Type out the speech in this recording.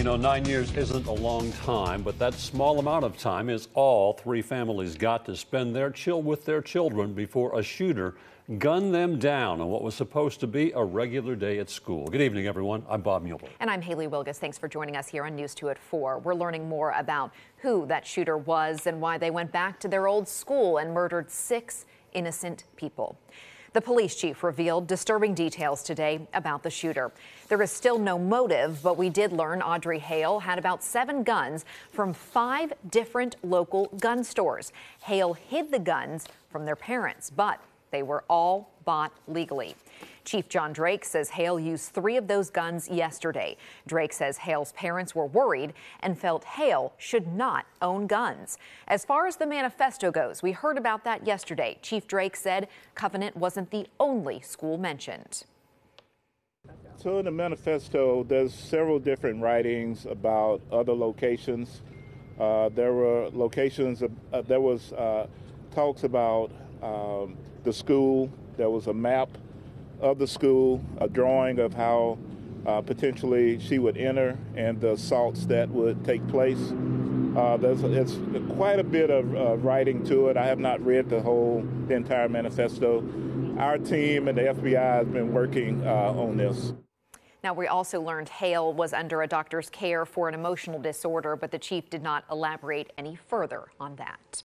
You know, nine years isn't a long time, but that small amount of time is all three families got to spend their chill with their children before a shooter gunned them down on what was supposed to be a regular day at school. Good evening, everyone. I'm Bob Mueller. And I'm Haley Wilgus. Thanks for joining us here on News 2 at 4. We're learning more about who that shooter was and why they went back to their old school and murdered six innocent people. The police chief revealed disturbing details today about the shooter. There is still no motive, but we did learn Audrey Hale had about seven guns from five different local gun stores. Hale hid the guns from their parents, but they were all bought legally. Chief John Drake says Hale used three of those guns yesterday. Drake says Hale's parents were worried and felt Hale should not own guns. As far as the manifesto goes, we heard about that yesterday. Chief Drake said Covenant wasn't the only school mentioned. So in the manifesto, there's several different writings about other locations. Uh, there were locations. Uh, there was uh, talks about um, the school. There was a map of the school, a drawing of how uh, potentially she would enter and the assaults that would take place. Uh, there's it's quite a bit of uh, writing to it. I have not read the whole, the entire manifesto. Our team and the FBI has been working uh, on this. Now, we also learned Hale was under a doctor's care for an emotional disorder, but the chief did not elaborate any further on that.